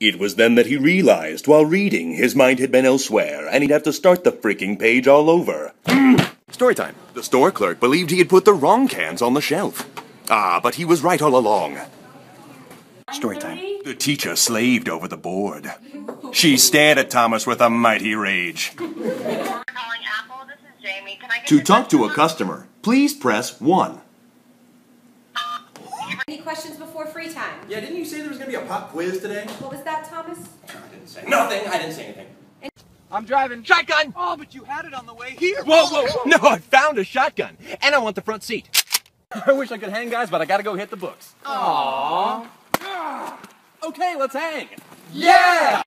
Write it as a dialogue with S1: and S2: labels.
S1: It was then that he realized, while reading, his mind had been elsewhere, and he'd have to start the freaking page all over.
S2: Story time. The store clerk believed he had put the wrong cans on the shelf. Ah, but he was right all along.
S3: Story time.
S2: The teacher slaved over the board. She stared at Thomas with a mighty rage.
S4: calling Apple. This is Jamie. Can I get
S2: To talk to a
S4: customer?
S2: customer, please press 1.
S5: Any questions before free time?
S6: Yeah, didn't you say there was gonna be a pop quiz today?
S5: What was that, Thomas?
S6: I didn't say nothing. I didn't say anything.
S7: I'm driving.
S6: Shotgun!
S7: Oh, but you had it on the way here.
S6: Whoa, whoa, whoa! No, I found a shotgun, and I want the front seat. I wish I could hang, guys, but I gotta go hit the books. Aww. Okay, let's hang. Yeah!